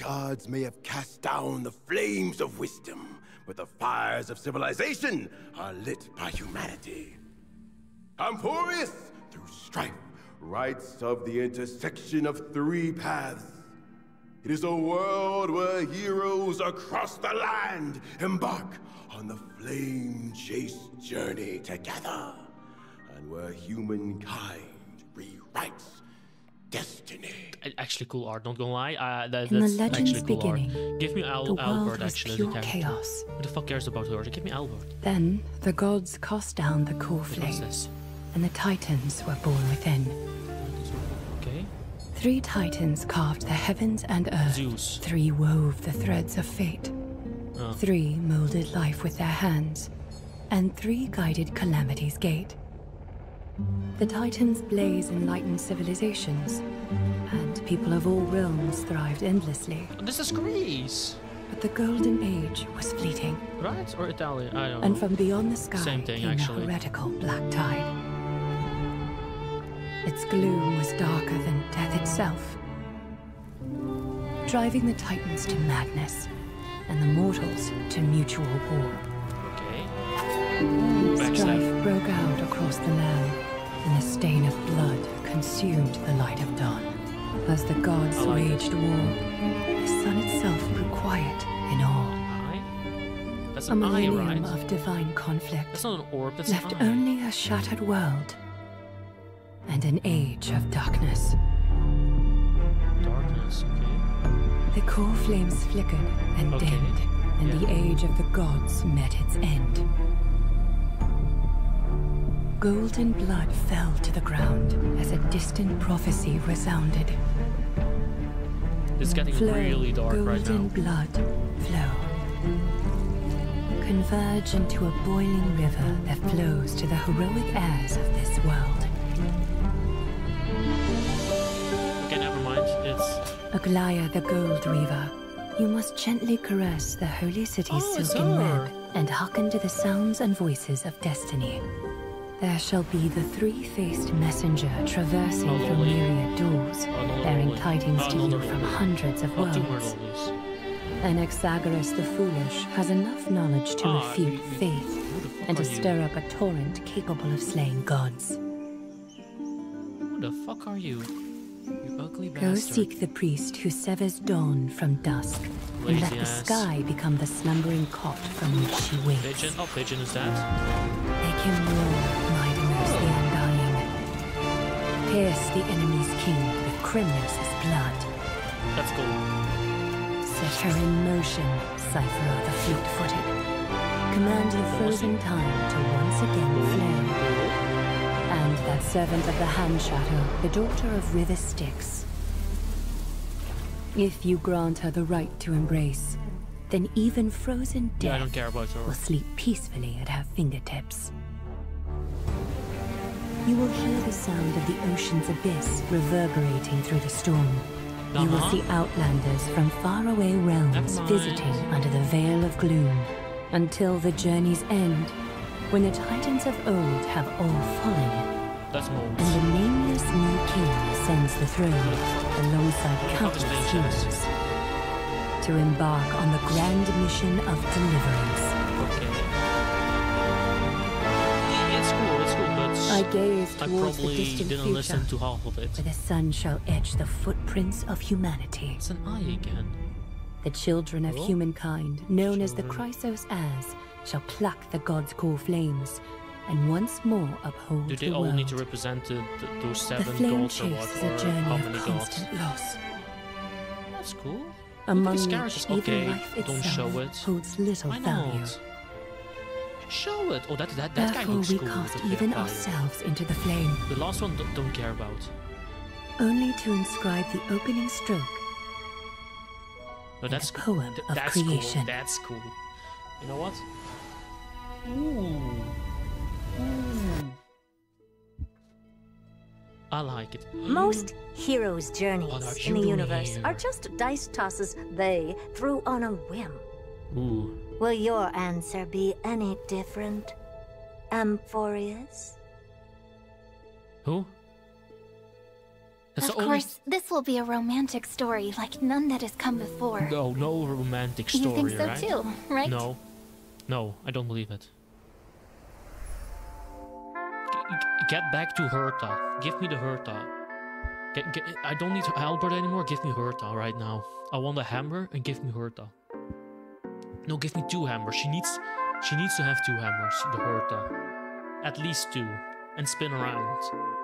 gods may have cast down the flames of wisdom, but the fires of civilization are lit by humanity. Amphoreus, through strife, writes of the intersection of three paths. It is a world where heroes across the land embark on the flame-chased journey together, and where humankind rewrites destiny. Actually, cool art. Not gonna lie. Uh, that, In that's the legend's actually cool beginning, art. Give me Al the world Albert was actually as pure character. chaos. Who the fuck cares about her? Give me Albert. Then the gods cast down the core What is flames, and the titans were born within. Okay. Three titans carved the heavens and earth. Zeus. Three wove the threads of fate. Oh. Three molded life with their hands. And three guided calamity's gate. The titans' blaze enlightened civilizations, and people of all realms thrived endlessly. This is Greece, But the golden age was fleeting, right? Or Italian? I don't know. and from beyond the sky Same thing, came actually. the heretical black tide. Its gloom was darker than death itself, driving the titans to madness, and the mortals to mutual war. Okay. Strife broke out across the land, and the stain of blood consumed the light of dawn. As the gods like waged war, the sun itself grew quiet in awe. Eye? That's A an eye, millennium right? of divine conflict That's not an orb. That's left an eye. only a shattered world and an age of darkness. Darkness. Okay. The core flames flickered and Okay. dimmed, and Yeah. the age of the gods met its end. Golden blood fell to the ground as a distant prophecy resounded. It's getting Flow, really dark golden right now. blood, flow. Converge into a boiling river that flows to the heroic heirs of this world. Okay, never mind. It's Aglaea the Gold Weaver, you must gently caress the holy city's Oh, silken web and hearken to the sounds and voices of destiny. There shall be the three-faced messenger traversing through myriad doors, bearing tidings to you from hundreds of worlds. Anaxagoras the Foolish has enough knowledge to Ah, refute faith the and to stir up a torrent capable of slaying gods. Who the fuck are you? You ugly Go seek the priest who severs dawn from dusk, and let the ass. sky become the slumbering cot from which she wakes. Pigeon? Oh, pigeon is that? Make him roar, Pierce the enemy's king with Kremnos' blood. That's cool. Set her in motion, Cipher the fleet-footed. Command the frozen time to once again flow. And that servant of the Hand Shadow, the daughter of River Styx. If you grant her the right to embrace, then even frozen Yeah, I death don't care about will sleep peacefully at her fingertips. You will hear the sound of the ocean's abyss reverberating through the storm. You will Uh-huh. see outlanders from faraway realms visiting under the veil of gloom until the journey's end, when the titans of old have all fallen That's and the nameless new king ascends the throne alongside countless heroes to embark on the grand mission of deliverance. Okay. I gaze I towards the probably distant didn't future, listen to half of it. where the sun shall etch the footprints of humanity. It's an eye again. The children of Oh. humankind, known as the Children. Chrysos heirs, shall pluck the god's core flames and once more uphold the Do they the all world. need to represent the, the, those the seven flame gods or what? Or journey how of many gods? constant loss. That's cool. Among which even okay, life don't itself show it. holds little Why value. not? Show it. Oh, that that that guy looks we cool. cast even vampire. ourselves into the flame, The last one don't, don't care about. only to inscribe the opening stroke No, that's the poem th- of that's creation. cool. That's cool. You know what? Ooh. Ooh. I like it. Most heroes' What journeys are in the universe here? are just dice tosses they threw on a whim. Ooh. Will your answer be any different, Amphoreus? Who? That's of the only. course, this will be a romantic story like none that has come before. No, no romantic story, you think so right? too, right? No, no, I don't believe it. G- g- get back to Herta. Give me the Herta. Get, get, I don't need Albert anymore. Give me Herta right now. I want a hammer and give me Herta. No, give me two hammers. She needs, she needs to have two hammers. The Herta, at least two, and spin around.